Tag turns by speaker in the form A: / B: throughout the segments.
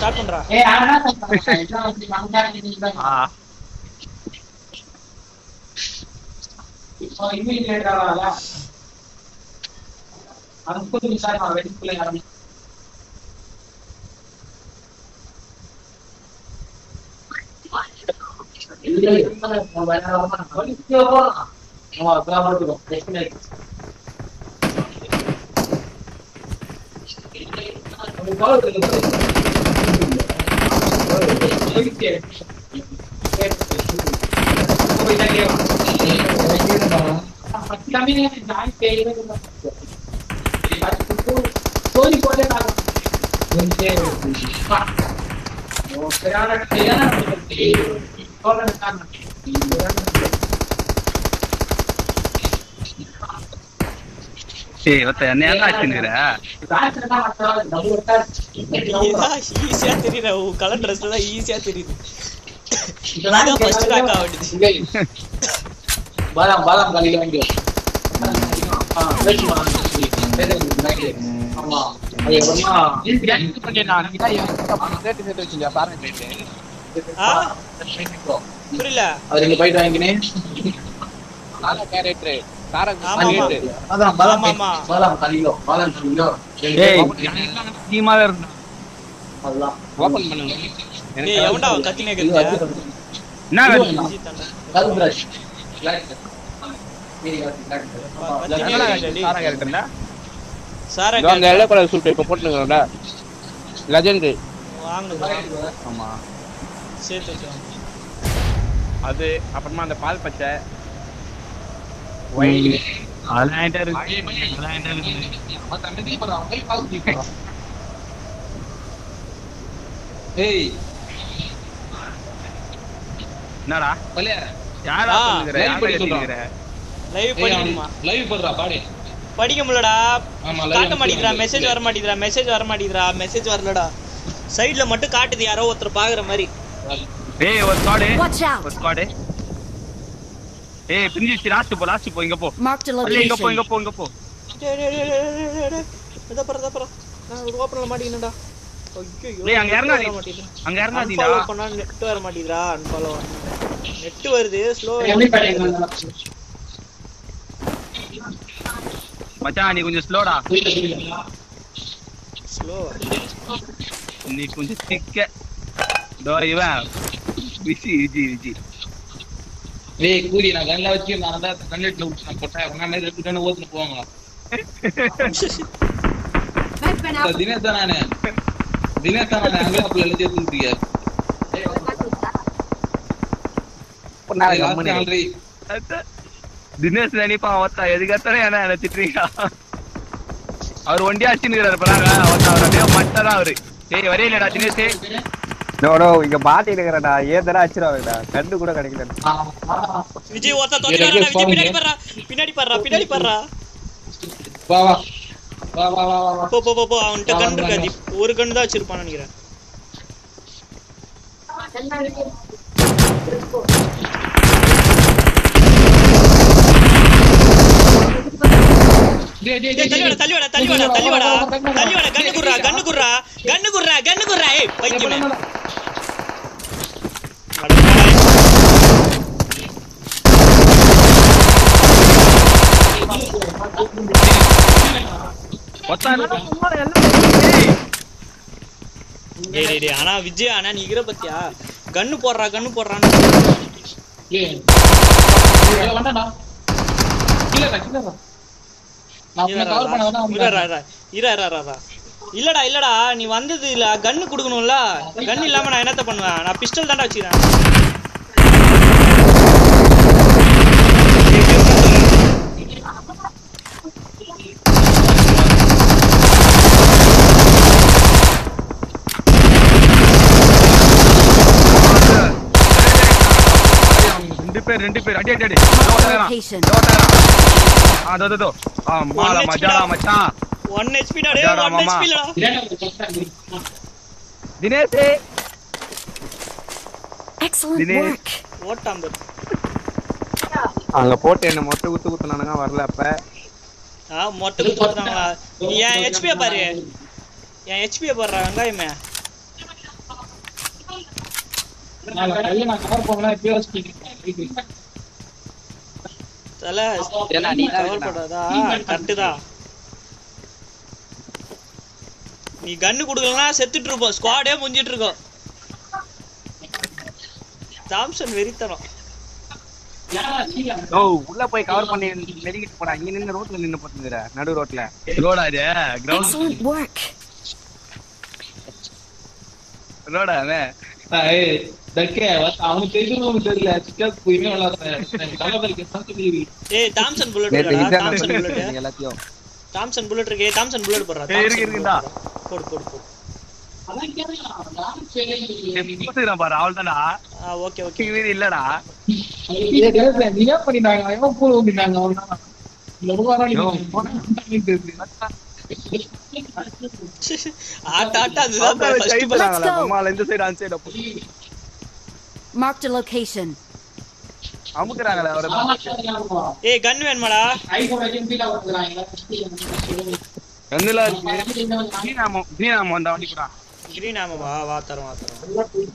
A: Start பண்றா.
B: ஆ. ஏய்
C: பாதாம் காலையில வாங்கி ஆமா அது எப்படின்னா
A: ஆ புரியல
C: அது நீங்க போயிட்டு வாங்கினேன்
A: ஆமா ஆமா
C: பாதாம் பாதாம்
A: ஆமா, ஆமா.
C: பாதாம் காலையிலோ பாதாம் காலையிலோ
B: ஏய் டீமாவே இருந்தா
C: அதெல்லாம்
A: ஏய் எவன்டா அவன் கத்தினே
C: இது
A: கத்தியா
C: வந்து
B: என்ன வேலை?
C: கல் பிரஷ்
B: என்னடா சாரா கேரக்டர்ல
A: சாரா
D: அந்த எல்லோ கலர் சூட் இப்ப போட்டுருக்கோம்ல லெஜெண்ட்
A: வாங்கணும்
B: ஆமா
A: சேர்த்து வச்சு வாங்க.
D: அது அப்புறமா அந்த பால் பச்சை
B: அதெல்லாம் என்கிட்ட இருக்கு அதெல்லாம் என்கிட்ட இருக்கு
C: ஏய்
B: என்னடா?
C: பல்லையா
B: யாரா
A: லைவ் படிக்கணுமா
C: லைவ் பண்றா பாடு
A: படிக்க முடியலடா. காட்ட மாட்டேங்கிறா மெசேஜ் வர மாட்டேங்கிறா மெசேஜ் வர மாட்டேங்கிறா மெசேஜ் வரலடா. சைடுல மட்டும் காட்டுது யாரோ ஒருத்தர் பாக்குற மாதிரி.
B: ஏய் ஒரு ஸ்குவாடு! ஒரு ஸ்குவாடு ஏய் பிரிஞ்சிச்சு லாஸ்ட் போ லாஸ்ட் போ இங்க போ
E: Marked a
B: அல்ல இங்க போ. இங்க போ இங்க போ
A: டேய், டேய், டேய், டேய், டேய், டேய், டேய். இதோ பாரு, இதோ பாரு. நான் ஒரு open ல மாட்டிக்கினேன்டா. ஐயையோ,
B: டேய், அங்க இறங்காதீ. அங்க இறங்காதீடா
A: Unfollow பண்ணா net வர மாட்டேங்குதுடா, unfollow. net வருது slow
B: மச்சான் நீ கொஞ்சம் ஸ்லோடா
A: slow
B: நீ கொஞ்சம் திக்க டோ இவன் விஜி விஜி விஜி
C: டேய் கூலி நான் கண்ணில் வச்சு நான் தான் கண்ணில் விட்டு நான் போட்டேன். உங்க மாதிரி ரெண்டு கண்ணு ஓத்துன்னு போவாங்க. தினேஷ் தான் நானு. தினேஷ் தான் நானு. அங்கே அப்படி எழுதி எடுத்துருக்கீங்க
B: தினேஷ் நினைப்பா அவத்தா. எதுக்கத்தானே என்ன திட்டுறீங்க அவர் ஒண்டியா அடிச்சுன்னு அவத்தா. அவர் அப்படியே மட்டதான் அவரு. டேய் வரையிலடா தினேஷ்.
F: நோ நோ இங்க மாட்டிட்டு இருக்கிறடா ஏதடா அடிச்சிருவாங்கடா கண்டு கூட கிடைக்கல.
A: விஜய் விஜய் பின்னாடி பாருடா, பின்னாடி பாருடா, பின்னாடி பாருடா.
C: வா வா. வா வா வா வா
A: போ, போ, போ, போ, அவன்கிட்ட gun இருக்காது. ஒரு கன் தான் வச்சிருப்பான்னு நினைக்கிறேன்.
C: டேய் டேய்
A: டேய், தள்ளி வாடா, தள்ளி வாடா, தள்ளி வாடா, தள்ளி வாடா. தள்ளி வாடா, கண்ணு குடுறா, கண்ணு குடுறா, கண்ணு குடுறா, கண்ணு குடுறா, ஏய், பைத்தியமே. அட,
B: ஒத்தா
A: டேய், டேய், டேய், ஆனா விஜய் ஆனா நீ இருக்கிற பத்தியா? கண்ணு போடுறா கண்ணு போடுறான்னு
C: டேய் ஏய் வந்தாடா இல்லடா இல்லடா.
A: நீ வந்தது இல்ல கன்னு குடுக்கணும்ல. கன் இல்லாம நான் என்னத்த பண்ணுவேன்? நான் பிஸ்டல் தான்டா வச்சுக்கிறேன்.
B: ரெண்டு பேர் ரெண்டு பேர். அடி அடி அடி.
E: Location.
B: ஆ தோ தோ தோ ஆ மச்சான்.
A: ஒன் ஹெச்பி டா டேய் ஒன். ஹெச்பி லடா.
B: தினேஷ்.
A: ஓட்டாம்.
D: அங்க போட்டு என்ன மொட்டை குத்து குத்துனானுங்க வரல அப்ப.
A: ஆ மொட்டை குத்துறாங்களா நீ என் ஹெச்பியை பாரு. என் ஹெச்பியை பாருடா வெங்காயமே. தல
D: ஏன்னா நீ
A: கன்னு கொடுக்கலனா செத்துட்டு இருப்போம். ஸ்குவாடே முடிஞ்சிட்டு இருக்கோம். தாம்சன் வெறித்தனம்.
D: ஓ உள்ள போய் கவர் பண்ணி மெடிக்கிட்டு போடா. இங்க நின்னு ரோட்ல நின்னு போட்டுங்கிற நடு ரோட்ல
B: ரோடா இது? கிரவுண்ட். ரோடா அவன்
C: ஏய் தக்கே அவனுக்கு தெரியும் தெரியல.
A: ஏய் தாம்சன் புல்லட் தாம்சன் புல்லட்
F: எல்லாத்தையும்.
A: தாம்சன் புல்லட் இருக்கே தாம்சன் புல்லட் போடுறா
B: இருக்கு, இருக்குடா.
A: போடு போடு போடு.
B: பாரு அவள் தானா
A: ஓகே ஓகே.
B: மீறி இல்லடா.
C: நீங்க பண்ணிட்டாங்க? எவன் பூ பண்ணிட்டாங்க அவன் இந்த
D: அந்த. அமுக்குறாங்களே அவரை
A: ஏய் கன் வேணுமாடா?
B: கண்ணுல நீனாமோ நீனாமோ அந்த வண்டி கூட
A: கிரீன் ஆமாவா வா தரோம் வா தரோம்.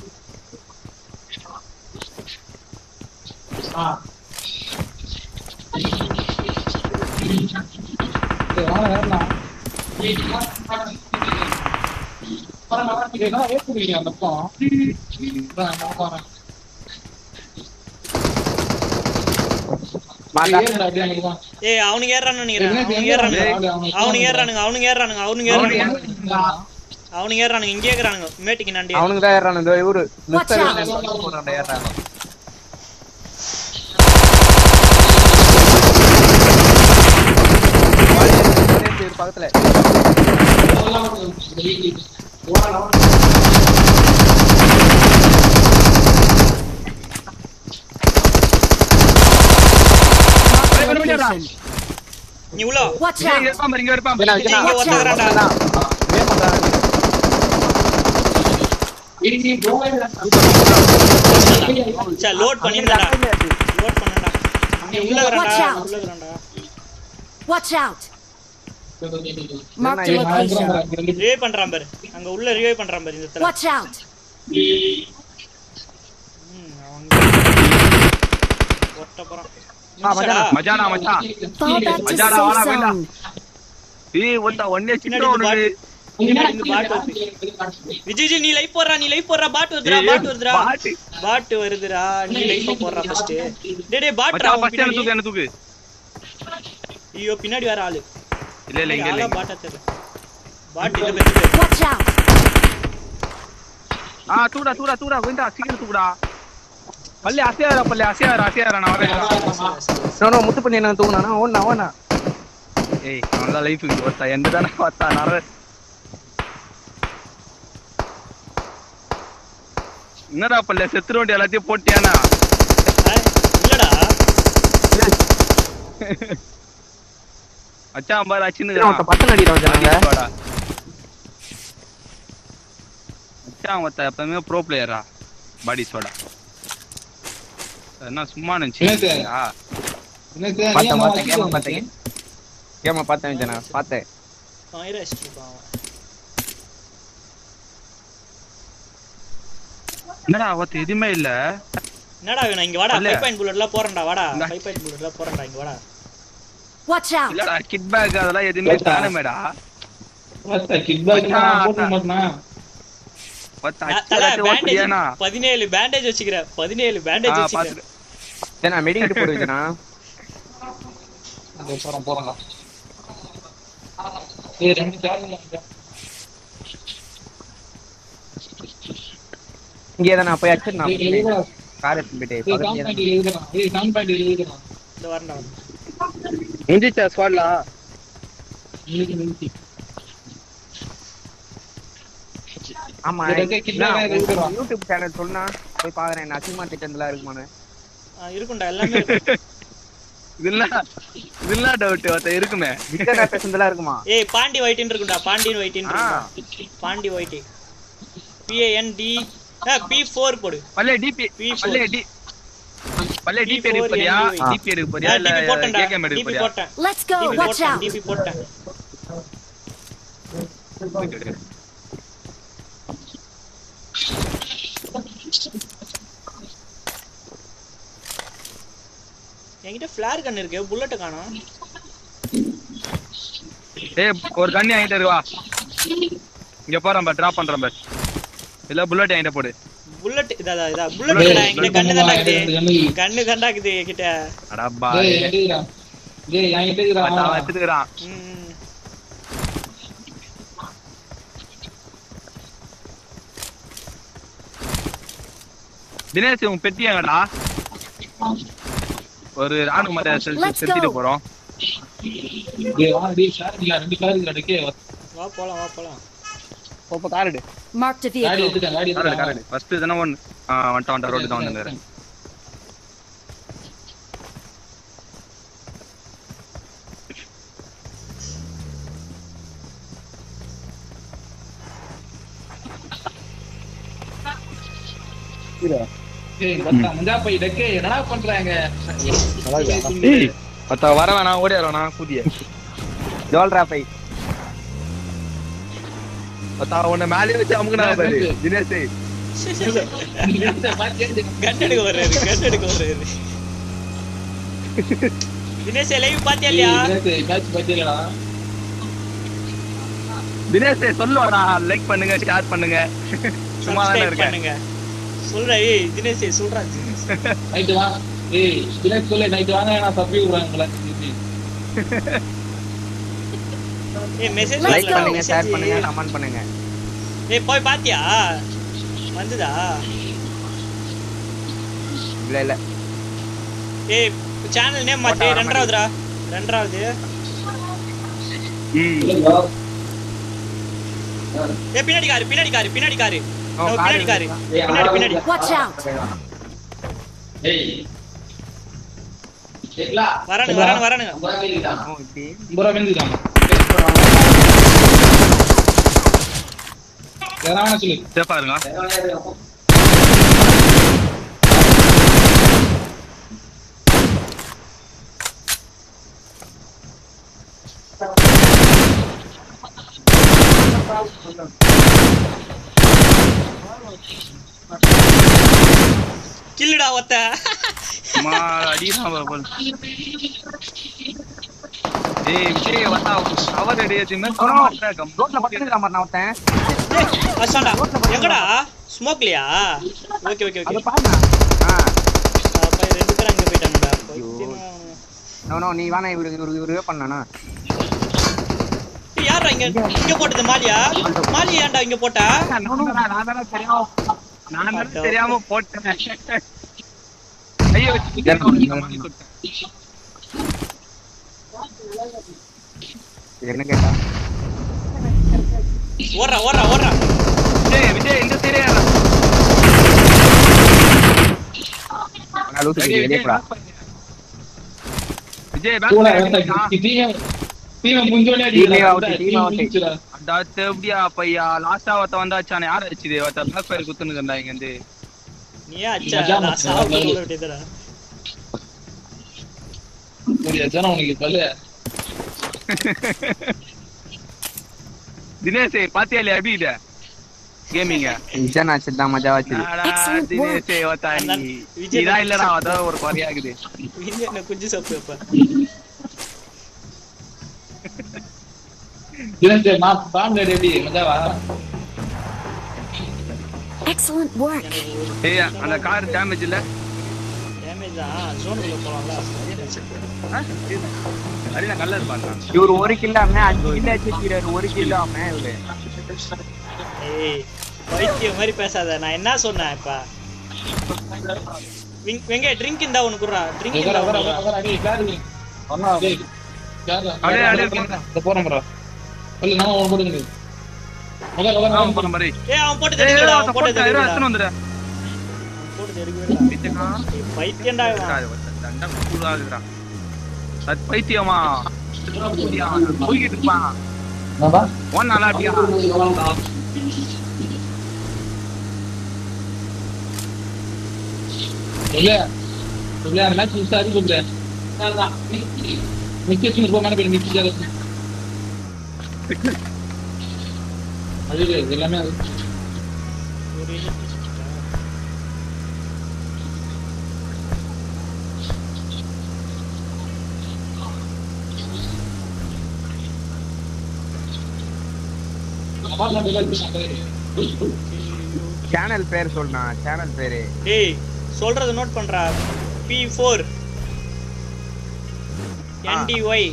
C: பக்கம்
A: ஏய் அவனுக்கு ஏறானு நினைக்கிறேன். அவனுக்கு ஏறானுங்க அவனுக்கு ஏறானுங்க அவனுக்கு ஏறானுங்க அவனுக்கு ஏறானுங்க அவனுக்கு ஏறானுங்க இங்கே ஏறானுங்க மேட்டுக்கு நண்டி
F: அவனுக்கு தான் ஏறானு இந்த இவரு
E: Watch out.
F: போடுறான் ஏறாங்க பக்கத்துல.
A: நீ உள்ள
B: இங்க. இருப்பான் இங்க இருப்பான்.
A: இங்க லோட் லோட் பண்ணடா உள்ள. உள்ள. ரிவைவ் பண்றான் பாரு. அங்க உள்ள ரிவைவ் பண்றான் பாரு இந்த. ம், அவங்க ஒட்ட போறான்.
B: மச்சானா. ஏய் ஒத்த சின்ன
A: பின்னாடி
B: ஒண்ணு
A: பின்னாடி பாட் விஜய் நீ லைஃப் போடுறா நீ லைஃப் போடுறா. பாட் வருதுடா பாட் வருதுடா.
B: பாட்டு.
A: பாட் வருதுடா. நீ லைஃப் போடுறா ஃபர்ஸ்ட் டேய் டேய் பாட்
B: என்ன தூக்கு என்ன தூக்கு?
A: ஐயோ பின்னாடி வேற ஆளு.
B: இல்ல இல்ல இங்க இல்ல
A: பாட் இந்த பெத்து
E: Watch out.
B: ஆ தூடா தூடா தூடா விண்டா சீக்கிரம் தூக்குடா. பள்ளி அசையாரா பள்ளி அசையாரா அசையாரா நான் வரேன்
F: நோ, நோ, முத்து பண்ணி என்ன தூங்கினா ஓடனா ஓடனா?
B: ஏய் தான் லைஃப் ஒருத்தா எந்த தானே பார்த்தா நர என்னடா பல்ல செத்துரு வண்டி எல்லாத்தையும் போட்டியானா
A: இல்லடா.
B: மச்சான் பாரு அச்சின்னு
F: பத்து நடிக்கிறோம் வச்சாங்க
B: மச்சான் ஒருத்த எப்பவுமே ப்ரோ பிளேயரா பாடி சோடா. என்ன சும்மா
C: என்னது?
B: நினைச்சு
F: பார்த்தேன் பார்த்தேன் கேம பார்த்தேன். கேம பார்த்தேன் வச்சானா பார்த்தேன்.
A: ஃபயர் அடிச்சிருப்பான் அவன்.
B: என்னடா ஒருத்த எதுவுமே இல்ல?
A: என்னடா வேணும்? இங்க வாடா. ஃபைவ் பாயிண்ட் புல்லட்லாம் போறேன்டா வாடா. ஃபைவ் பாயிண்ட் புல்லட்லாம் போறேன்டா இங்க வாடா.
E: Watch out.
B: இல்லடா கிட் பேக் அதெல்லாம்
C: போட்டு மாட்டேனா?
B: ஒருத்த
A: நான்
B: அச்சு
A: தல
B: எல்லாத்தையும்
A: பேண்டேஜ்
B: ஓட்டியானா
A: பதினேழு பேண்டேஜ் வச்சுக்கிறேன் பதினேழு பேண்டேஜ் வச்சுக்கிறேன்
F: சரி நான் மெடிக்கிட்டு போடு வச்சனா
C: போறோம் போறோம் ஏய் ரெண்டு சார்ஜ்
F: இங்கே தான் நான் போய் அடிச்சு நான். கார் எடுத்து போயிட்டு
C: ஏய், sound
F: பக்கத்துலயே
C: point எழுதுடா. ஏய், sound point எழுதுடா.
A: இந்த வரேன்டா
D: இந்திச்சா ஸ்குவாட்லாம்
C: எழுதி, எழுதி.
F: ஆமா. யூடியூப் சேனல் சொன்னா போய் பாக்குறேன் என்ன அசிமா திட்டம்லாம் இருக்குமான்னு
A: ஆ, இருக்கும்டா எல்லாமே இருக்கும்
B: இதெல்லாம் இதெல்லாம் டவுட் இருக்குமே.
F: இருக்குமா?
A: ஏய் பாண்டி ஒயிட்டின் இருக்கும்டா பாண்டியன். இருக்கும்டா. பாண்டி ஒயிட்டி. பிஏஎன் டி பி ஃபோர் போடு.
B: பல்லே டிபி
A: P4.
B: பல்லே டி பல்லே டிபி எடுக்க போறியா?
A: P4
B: டிபி எடுக்க போறியா? இல்ல கேகேம் எடுக்க.
A: டிபி போட்டேன். என்கிட்ட ஃபிளார் கன் இருக்கு. புல்லட் காணோம்
B: ஏய் ஒரு கண்ணி வாங்கிட்டு வா. இங்க போறேன் பார் டிராப் பண்றேன் பார் இல்ல புல்லட் என்கிட்ட போடு.
A: புல்லட் இதா இதா, இதா. புல்லட் என்கிட்ட கண்ணு தாண்டாக்குது கண்ணு தாண்டாக்குது என்கிட்ட.
B: அடப்பா
C: டேய் என்கிட்ட இருக்கிறான். டேய் என்கிட்ட
A: ம்.
B: தினேஷ் உன் பெட்டி எங்கடா ஒரு ராணுவ
E: Let's
B: செலுத்திட்டு. போறோம்.
C: ரெண்டு கார் இருக்குடா, டேய், கே.
A: வா போலாம் வா போலாம்.
B: ஃபர்ஸ்ட் தானே ஒன் வந்துட்டான் ரோடு தான்
C: என்னடா பண்றாங்க?
B: பத்தா வர வேணாம் ஓடி வர வேணாம் கூதிய
F: பை
B: பத்தா உன்னை மேலே வச்சு அமுக்குனா பாரு தினேஷ்.
A: கன் எடுக்க வர்றாரு கன் எடுக்க வர்றாரு தினேஷ் லைவ் பாத்தியா இல்லையா?
C: மேட்ச் பத்தியலடா
B: தினேஷ் சொல்லுவாடா லைக் பண்ணுங்க ஷேர் பண்ணுங்க. சும்மா தானே இருக்கேன்.
A: சொல்றா ஏய் தினேஷ் சொல்றா
C: நைட்டு வா? ஏய் தினேஷ் சொல்லு நைட்டு வாங்க நான் தப்பி விடுறேன் உங்களை
A: ஏய் மெசேஜ்
F: லைக் பண்ணுங்க ஷேர் பண்ணுங்க கமெண்ட் பண்ணுங்க.
A: ஏய் போய் பாத்தியா? வந்துதா?
F: இல்ல இல்ல.
A: ஏய் சேனல் நேம் மாத்தி ரெண்டாவதுடா ரெண்டாவது.
B: ம்.
A: ஏய் பின்னாடி காரு பின்னாடி காரு பின்னாடி காரு. பின்னாடி காரு. பின்னாடி பின்னாடி.
E: Watch out!
C: ஏய். கேக்கலா
A: வரானுங்க வரானுங்க வரானுங்க.
F: இப்படி.
C: ஐம்பது ரூபா வெந்துட்டான் யாராவது சொல்லு
B: சேஃபா இருங்க
A: அசாண்டா எங்கடா? ஸ்மோக்லியா ஓகே ஓகே
F: அத
A: ஓகே ரெண்டு பேரும் அங்க போயிட்டாங்கடா
F: நோ நோ நீ வேணா இவரு இவரு இவரு பண்ணானா?
A: ஏய், யார்ரா இங்க. இங்க போட்டது மாலியா? மாலி ஏன்டா இங்க போட்டா?
B: நான் தானே தெரியாம நான் தானே தெரியாம போட்டேன். ஐயோ
F: என்ன கேட்டா?
A: ஓடுறா ஓடுறா ஓடுறா.
B: விஜய் விஜய் இந்த தெரியா விஜய்
C: டீம் முஞ்சோனே
B: பையா லாஸ்டா ஒருத்த வந்தாச்சானே யார் அடிச்சுது? ஒருத்த பேக் ஃபயர் குத்துன்னு இருந்தா இங்க
A: நீயே நான்
C: உனக்கு பல்ல.
B: தினேஷ் பாத்தியா இல்லையா இத கேமிங்க
F: மஜா வச்சு
E: Excellent work.
B: தினேஷ் இல்லடா அதான் ஒரு குறையாகுது
A: என்ன
E: Excellent work.
B: ஏய் அந்த கார் டேமேஜ் இல்ல?
A: டேமேஜ் தான் ஜோனுக்குள்ள போலாம்ல.
B: அடினா கல்ல இருப்பாங்க
F: இவரு ஒரு கில்லாம அஞ்சு கில்ல வச்சிருக்காரு ஒரு கில்லாம இவரு.
A: ஏய் பைத்தியம் மாதிரி பேசாத. நான் என்ன சொன்னேன் இப்ப? வெங்க- ட்ரிங்க் இந்தா உனக்கு குடுறா. ட்ரிங்க்
C: வர
A: இந்தா
C: வர
A: உனக்கு
C: வர
A: குடுறா.
C: வர அடி காரு. இந்த போறோம் bro இல்ல நான் உன் போடுங்க முதல்ல வர
B: ஆமா போற மாதிரி
A: ஏய் அவன் எடுக்கடா
B: ஏய்
A: அவன்
B: போட்டு
A: எடுக்கடா
B: எடுத்து வந்துடு.
A: எடுக்கவே
B: பிச்சனா
A: பைத்தியம்டா இவன்.
B: தண்டம் கூடாதுடா அது பைத்தியமா? கூடியா போய்கிட்டு இருப்பான்.
C: என்னடா
B: ஒன் நல்லா அப்படியா
C: இல்ல இல்ல மேட்ச் மிஸ் ஆகி சொல்றேன். மிக்கி வச்சு போக மேலே போய் மிக்கி அது. எல்லாமே
D: சேனல் பேர் சொல்லுண்ணா சேனல் பேரு.
A: டேய் சொல்றது நோட் பண்றா. P4 NDY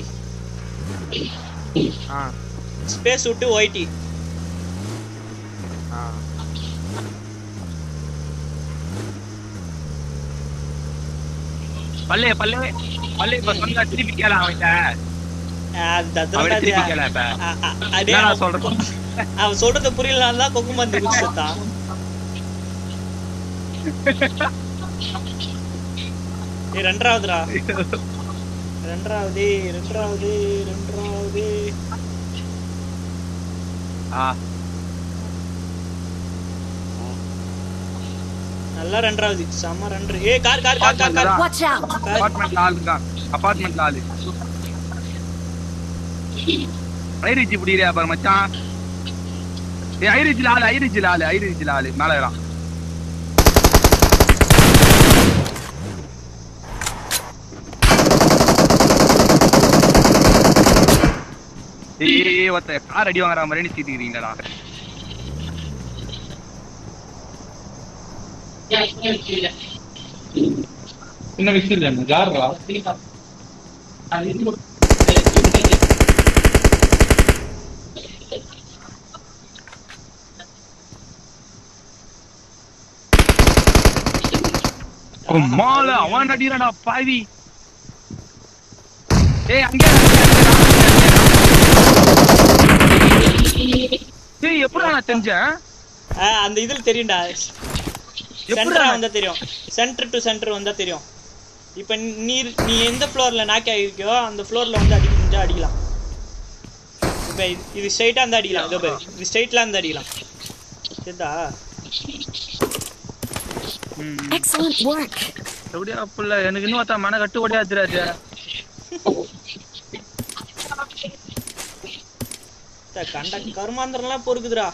D: ஆ.
A: ஸ்பேஸ் விட்டு ஒய்டி
D: ஆ
B: பல்லே பல்லே பல்லே இப்ப சொன்னா திருப்பி கேள அவன்கிட்ட அவனை திருப்பி கேள இப்ப என்ன நான் சொல்றேன்
A: அவன் சொல்றது புரியல தான் கொக்கு செத்தான் ஏய் ரெண்டாவதுடா ரெண்டாவது ரெண்டாவது ரெண்டாவது
B: ஆ.
A: நல்லா ரெண்டாவது செம்ம ரெண்டு ஏய் car car car car car.
E: Out!
A: Car.
B: அபார்ட்மெண்ட்ல ஆளு இருக்கான் அபார்ட்மெண்ட்ல ஆளு. ஐரிச்சி புடிக்கிறியா பாரு மச்சான்? ஏ ஐரிச்சில ஆளு ஐரிச்சில ஆளு ஐரிச்சில ஆளு. மேல ஏறான் ஏய் கார் அடி வாங்குற மாதிரி நிறுத்திக்கிறீங்களா
C: என்ன விஷயம் இல்லை ஜாடுறா
B: மால அவன் அடிக்கிறான்டா பாவி. ஏய் அங்கே ஏய் எப்படி நான் தெரிஞ்சேன்?
A: அந்த இதுல தெரியும்டா. சென்டரா வந்தா தெரியும். சென்டர் டு சென்டர் வந்தா தெரியும். இப்ப நீ நீ எந்த ஃப்ளோர்ல நாக்கி ஆகிருக்கியோ அந்த ஃப்ளோர்ல வந்து அடிக்க முடிஞ்சா அடிக்கலாம். இப்ப இது- இது ஸ்ட்ரைட்டா இருந்தா அடிக்கலாம். இதோ பாரு. இது ஸ்ட்ரைட்ல இருந்தா அடிக்கலாம். சரிதா
B: எனக்கு இன்னும் மன கட்டு ஓடியா தெரியாது
A: த, கண்ட கருமாந்திரம்லாம் பொறுக்குதுடா.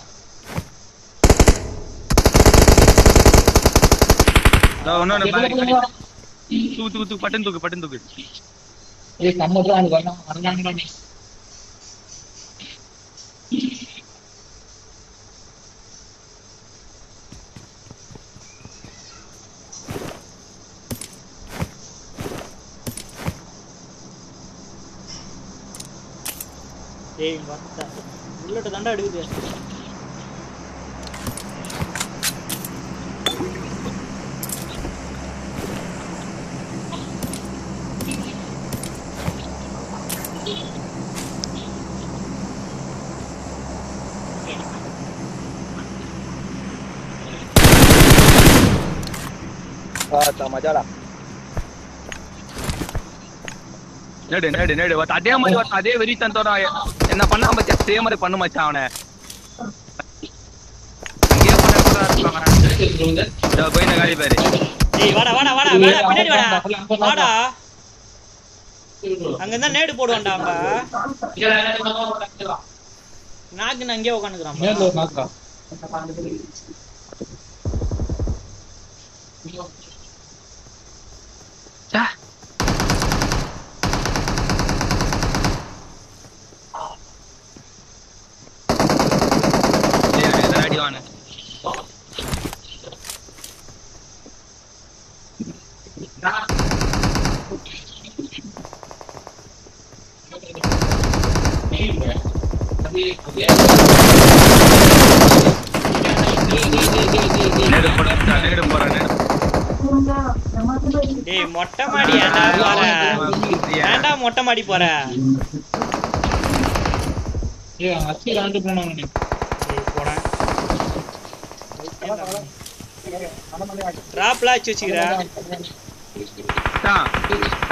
B: தூக்கு தூக்கு தூக்கு பட்டன் தூக்கு பட்டன் தூக்கு.
C: ஏய் அது
A: ஏய் புல்லட் தாண்டா எடுக்குது
B: நேடு நேடு நேடு ஒருத்தன் அதே மாதிரி ஒருத்தன் அதே வெறி தந்தோட என்ன பண்ணா மச்சான்? அதே மாதிரி பண்ணு மச்சான் அவனை. அங்கேயே பண்ண கூட இருப்பாங்க போய் இந்த காலி பேரு.
A: ஏய் வாடா வாடா வாடா வாடா பின்னாடி வாடா. வாடா. அங்க இருந்தா நேடு போடுவான்டா அவன் நாக்கு அங்கேயே உட்காந்துக்கிறான்
C: நேர்ல ஒரு நாக்கா
B: ச்சே. ஏய், அவன் எதனா அடிவானு. நேடு போடா, நேடு நேடு.
A: டேய் மொட்டை மாடி ஏன்டா போற ஏன்டா மொட்டை மாடி போற?
C: ஏய் அச்சி
A: டேய் போடா டிராப்லாம் வச்சு வச்சுக்கிற
B: அடிச்சிட்டான்.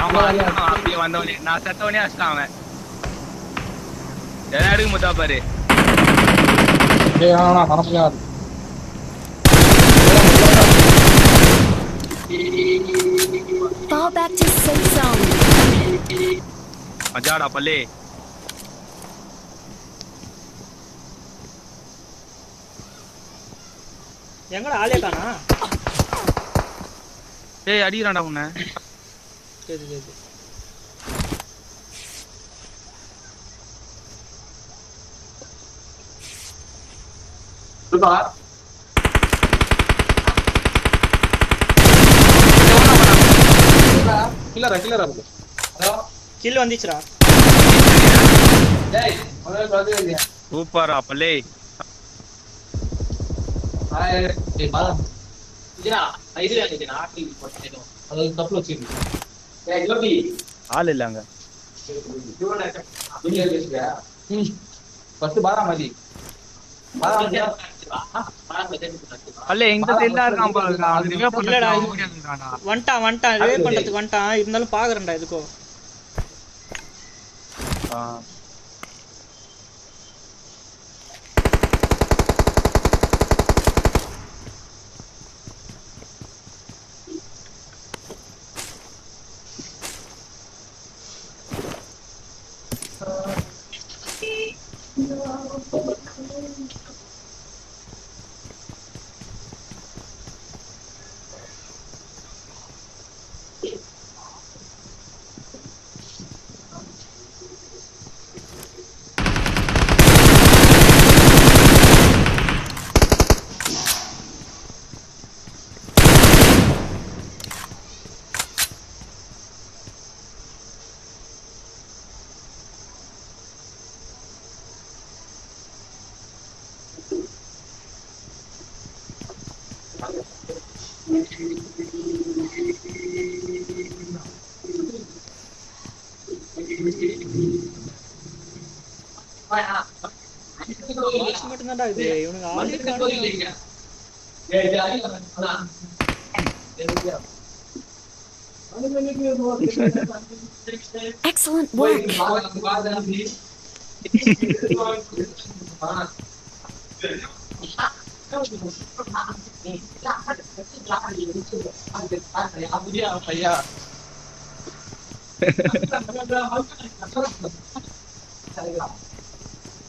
B: ஆமா, அடிச்சான். அப்படியே வந்தவனே நான் செத்தவனே அடிச்சிட்டான் அவன் எதனா எடுக்க முத்தா பாரு
C: ஏய் ஆனா மனசுல
E: Fall back to safe zone.
B: மஜாடா பல்லே
A: எங்கடா ஆளே காணா?
B: ஏய் அடிக்கிறான்டா உன்னை.
A: சரி சரி
C: கில்லரா கில்லரா bro.
A: கில் வந்துச்சுடா.
C: டேய்
D: சூப்பரா பல்லே. ஆள் எங்க சைடுல இருக்கான் பாருங்க அது ரிவே
A: இல்லடா, இது-
D: பண்ணிட்டானா
A: வந்துட்டான் வந்துட்டான் ரிவே பண்றதுக்கு வந்துட்டான் இருந்தாலும் பாக்குறேன்டா எதுக்கோ பாக்ஸ் மட்டும் தான்டா இது இவனுங்க ஆளே காணுங்க.
E: Excellent work.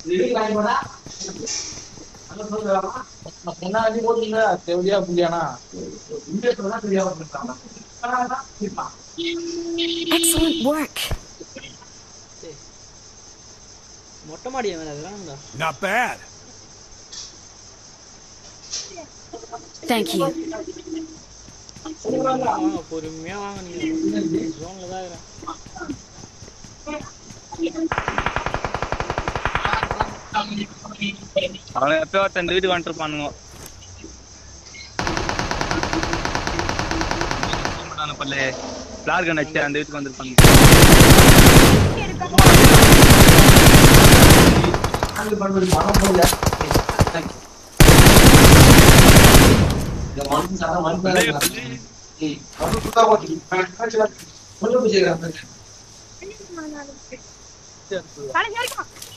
C: பையா முன்னாடி போட்டீங்க தேவையா புள்ளியானா
E: Excellent work.
A: மொட்டை மாடி வேணா அதெல்லாம்
G: Not bad.
E: Thank you.
A: வாங்க பொறுமையா வாங்க நீங்க ஜோன்ல தான் இருக்கிறேன்
D: அவன் எப்போ ஒருத்தன் வீடு வந்துருப்பானுங்க. பல்லே. பிளார் கன் வச்சு அந்த வீட்டுக்கு வந்திருப்பாங்க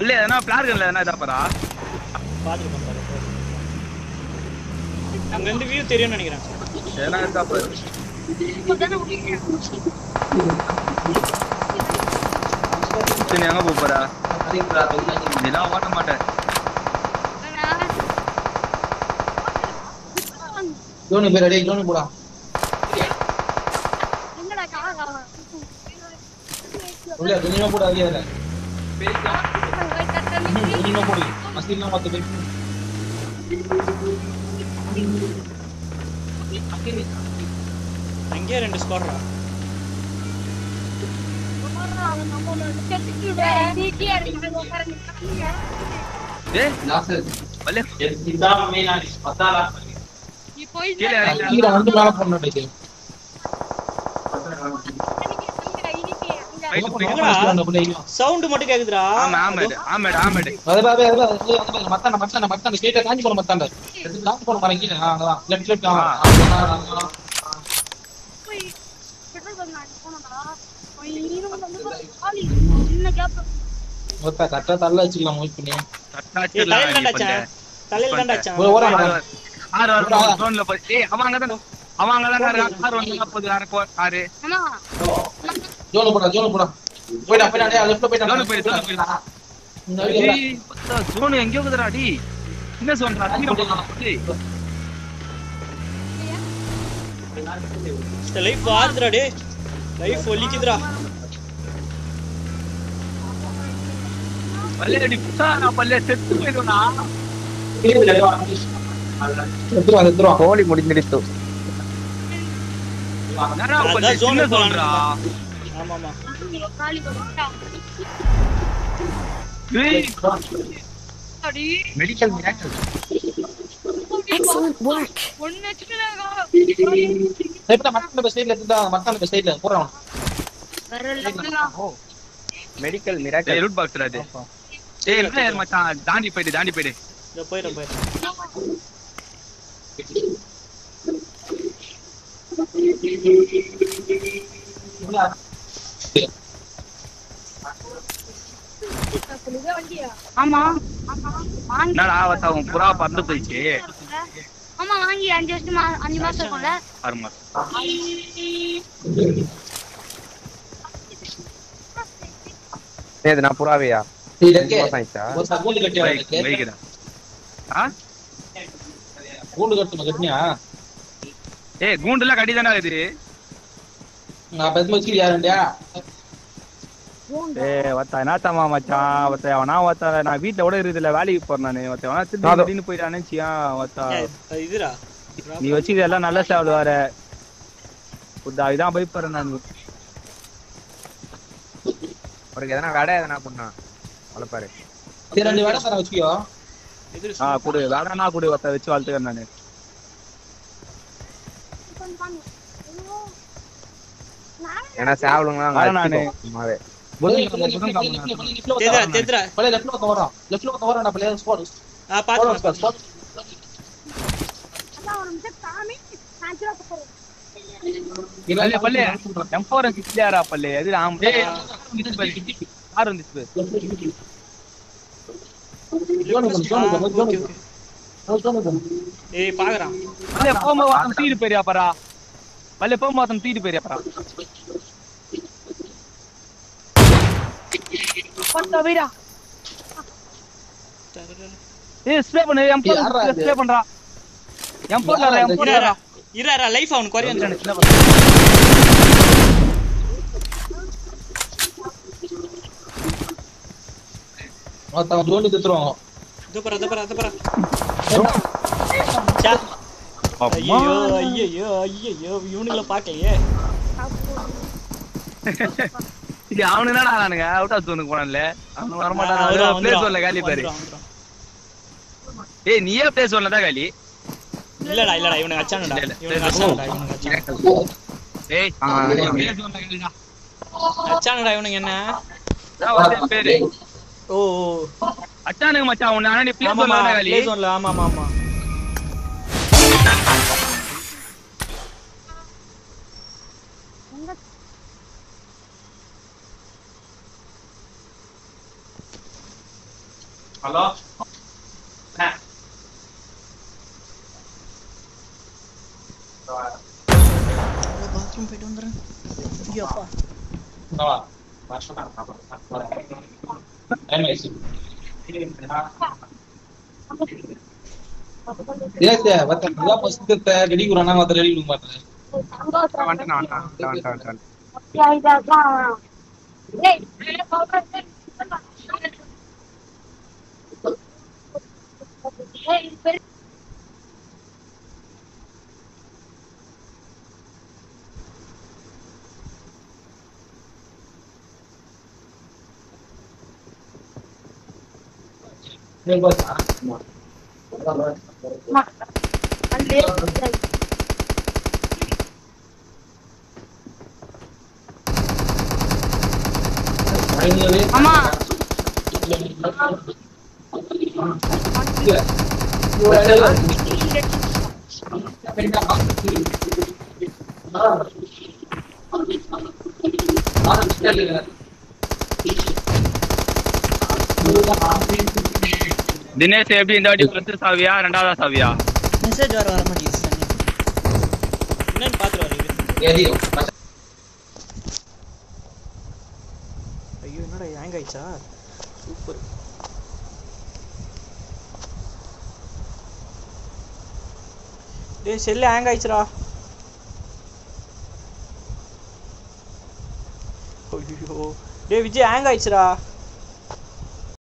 D: இல்ல எதனா பிளார் இல்ல எதனா இதா பாரா
A: பாத்துருக்கோம் பாரு அங்க இருந்து வியூ தெரியும்னு நினைக்கிறேன்.
D: சரி எங்க போறா? இதெல்லாம் ஓட்ட மாட்டேன்.
C: ஜோனு பேர் அடி ஜோனு போடா. உள்ள கொஞ்சமா போடா அடியா கொஞ்சமா போடு மசிலாம் மத்த பேர்.
A: அங்கேயே ரெண்டு ஸ்குவாட்ரா
D: கீழே இறங்கி
C: கீழே வந்து மேல போடணும்
B: fight போயிட்டு
A: எங்கடா?
B: இருக்கு.
C: அந்த பிள்ளைங்க
A: சவுண்ட் மட்டும் கேக்குதுடா
B: ஆமா ஆமாடு ஆமாடு
C: அது அது மத்தாண்ட, straight ஆ காஞ்சி போன மத்தாண்ட. எடுத்து காஞ்சி போன மரம் கீழே. ஒருத்தா, தள்ள வச்சுக்கலாம் move பண்ணி.
A: ஏய் தலையில
B: ஆறு. ஆறு போய். ஏய், அவன் அங்கதான் இருக்கான். கார் வந்து போகுது. யாரு போ-
C: ஜோன்ல போடா, ஜோன்ல போடா. போயிட்டான், போயிட்டான், டேய், left ல போயிட்டான்.
B: ஜோன்ல போயிடு, போயிடு.
C: இந்த வழியா வா.
B: ஏய், பத்தா, zone எங்கேயோ இருக்குதுடா, டேய். என்ன zone டா? சீக்கிரம் போடா, டேய்.
A: இந்த லைஃப் வாருதுடா டே லைஃப் ஒலிக்குதுடா
B: பல்லே, டேய், புத்தா, நான் பல்லே, செத்து போயிடுவேனா?
F: கோழி முடிஞ்சிடுத்து
B: என்னடா பல்லே,
A: அதான் zone
B: சின்ன
A: க்கு
B: zone டா.
A: ஆமா ஆமா
B: ஏய்,
D: மெடிக்கல் மிராக்கல்
E: Excellent work.
C: எப்படா, மத்தாண்ட போய் side ல எடுத்துட்டா, மத்தாண்ட போய் side ல போடுறான்.
F: மெடிக்கல் மிராக்கல்
B: root box டா, டேய். டேய், என்ன ஏறு மச்சான், தாண்டி போயிடு தாண்டி போயிடு.
A: இதோ
H: ஆமா ஆமா.
B: என்னடா அவத்தா உன் புறா பறந்து போயிடுச்சு.
H: ஆமா வாங்கி அஞ்சு வருஷமா அஞ்சு மாசம் இருக்கும்ல.
B: ஆறுமா
F: ஏது நான் புறாவையா. மாசம்
C: கூண்டு கட்டணும், கட்டினியா?
B: ஏய் கூண்டுலாம் கட்டி தானே இது?
C: நான் எதுவுமே வச்சுக்கிறியா, ரெண்டையா?
D: ஏய் மச்சான்? ஒருத்தன் அவனா ஒருத்தன் நான் வீட்டுல கூட இருக்குதுல வேலைக்கு போறேன் நானு. ஒருத்தன் அவனா திருப்பி. திடீர்னு போயிட்டானு
A: இதுடா.
D: நீ வச்சுக்கிது எல்லாம் நல்ல சேவல் புத்தா இதான் பயப்படுறேன் நான்.
F: உனக்கு எதனா வேலை எதனா பண்ணா வளர்ப்பாரு
C: சரி, ரெண்டு
D: ஆ குடு. வச்சு வளர்த்துக்கிறேன் நானு. பல்லே எது ஆம்
C: ஏய்,
A: பாக்குறான்.
D: பல்லே போகும்போது தூக்கிட்டு போயிரியா பரா பல்லே போகும்போது தூக்கிட்டு போயிரியா பரா ஏய் ஸ்ப்ரே பண்ணு எம்
C: இது?
D: ஸ்ப்ரே பண்றா. எம்
C: யார்றா
D: எம்
C: இது?
D: ஃபோர்ல
A: இராரா லைஃப் அவன் குறைய வந்துட்டானு
C: ஒருத்தன் ஜோனு தித்துருவான்.
A: இதோ பாரு இதோ பாரு இதோ பாரு சா. ஐயோ ஐயோ ஐயோ இவனுங்கள பாக்கலையே
B: இது அவனு என்னடா ஆனானுங்க? அவுட் ஆஃப் ஜோனுக்கு போனான்ல. அவனு வர மாட்டான்
A: வந்துருவான்,
B: பிளே
A: வந்துருவான்.
B: ஜோன்ல காலி பாரு. ஏய் நீயே பிளே ஜோன்ல தான் காலி.
A: இல்லடா இல்லடா இவனுக்கு அச்சானுடா.
B: இல்ல, இல்ல.
A: இவனுக்கு அச்சானுடா இவனுக்கு அச்சானுடா.
B: ஏய்
A: அச்சானுடா இவனுக்கு என்ன?
B: பேரு.
A: ஓ ஓ.
B: அச்சானுங்க மச்சான் உன்னை ஆனா நீ பிளே
A: ஆமாமா
B: ஜோன்ல தான் காலி?
A: ப்ளே ஜோன்ல ஆமா ஆமா ஆமா
C: ஹலோ?
A: பாத்ரூம் போயிட்டு வந்துறேன் ஐயோ அப்பா.
C: வா வருஷம் டைம் ஆயிடுச்சு. ஏத்தே வத்த நல்லா பசிக்கத்த ரெடி குறானா வத்த ரெடி குடுக்க மாட்டேன்
F: வந்துட்டான் வந்துட்டான் வந்துட்டான் வந்துட்டான். வந்துட்டான்
C: நீ பாத்தா ஐநூறு
H: ஆமா
B: தினேஷ் எப்படி இந்த வாட்டி ஃபர்ஸ்ட் சாவியா? ரெண்டாவதா சாவியா?
A: மெசேஜ் வர வர மாட்டேங்குது. என்னன்னு பாத்துட்டு வரீங்க
C: எரியும்.
A: ஐயோ என்னடா ஹேங் ஆயிடுச்சா? சூப்பர். டேய் செல்லு ஹேங் ஆயிடுச்சுடா. ஐயோ. டேய் விஜய் ஹேங் ஆயிடுச்சுடா.